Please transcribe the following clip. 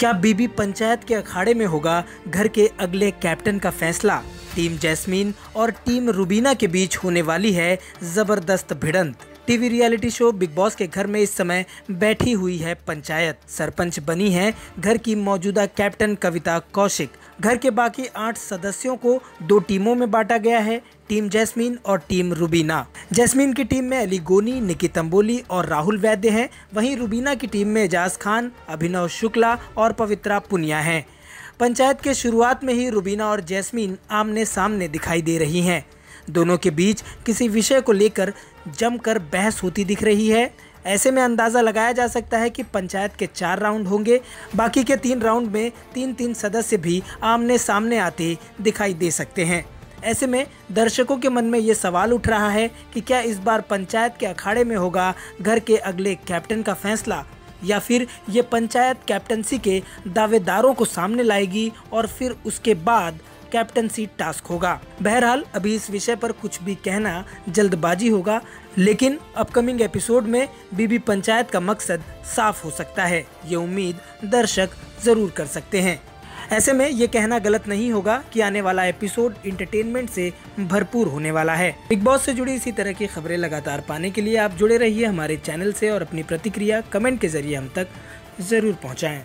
क्या बीबी पंचायत के अखाड़े में होगा घर के अगले कैप्टन का फैसला? टीम जैस्मीन और टीम रुबीना के बीच होने वाली है ज़बरदस्त भिड़ंत। TV reality show Bigg Boss के घर में इस समय बैठी हुई है पंचायत। सरपंच बनी है, घर की मौजूदा कैप्टन कविता कौशिक। घर के बाकी आठ सदस्यों को दो टीमों में बांटा गया है, टीम जैस्मीन और टीम रुबीना। जैस्मीन की टीम में अली गोनी, निकी तंबोली और राहुल वैद्य हैं। वहीं रुबीना की टीम में एजाज खान, अभिनव शुक्ला और पवित्रा पुनिया हैं। पंचायत के शुरुआत में ही रुबीना और जैस्मीन आमने सामने दिखाई दे रही हैं। दोनों के बीच किसी विषय को लेकर जमकर बहस होती दिख रही है। ऐसे में अंदाज़ा लगाया जा सकता है कि पंचायत के चार राउंड होंगे, बाकी के तीन राउंड में तीन तीन सदस्य भी आमने सामने आते दिखाई दे सकते हैं। ऐसे में दर्शकों के मन में ये सवाल उठ रहा है कि क्या इस बार पंचायत के अखाड़े में होगा घर के अगले कैप्टन का फैसला, या फिर ये पंचायत कैप्टनसी के दावेदारों को सामने लाएगी और फिर उसके बाद कैप्टनसी टास्क होगा। बहरहाल, अभी इस विषय पर कुछ भी कहना जल्दबाजी होगा, लेकिन अपकमिंग एपिसोड में बीबी पंचायत का मकसद साफ़ हो सकता है। ये उम्मीद दर्शक ज़रूर कर सकते हैं। ऐसे में ये कहना गलत नहीं होगा कि आने वाला एपिसोड इंटरटेनमेंट से भरपूर होने वाला है। बिग बॉस से जुड़ी इसी तरह की खबरें लगातार पाने के लिए आप जुड़े रहिए हमारे चैनल से और अपनी प्रतिक्रिया कमेंट के ज़रिए हम तक ज़रूर पहुँचाएँ।